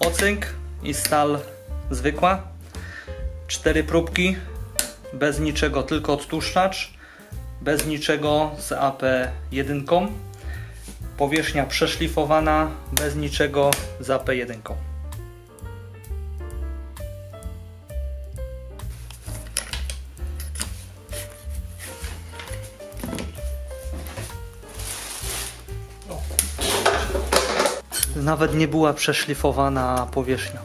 ocynk i stal zwykła. Cztery próbki, bez niczego, tylko odtłuszczacz, bez niczego z AP1. Powierzchnia przeszlifowana, bez niczego z AP1. Nawet nie była przeszlifowana powierzchnia.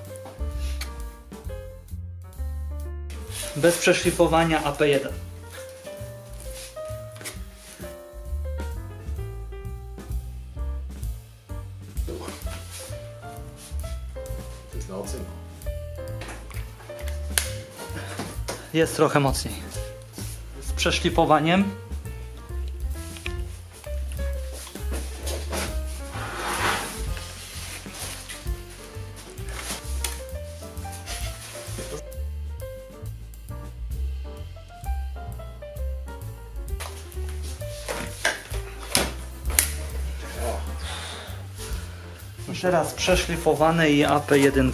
Bez przeszlifowania AP1. To jest na ocynku. Jest trochę mocniej. Z przeszlifowaniem. Teraz przeszlifowane i AP1.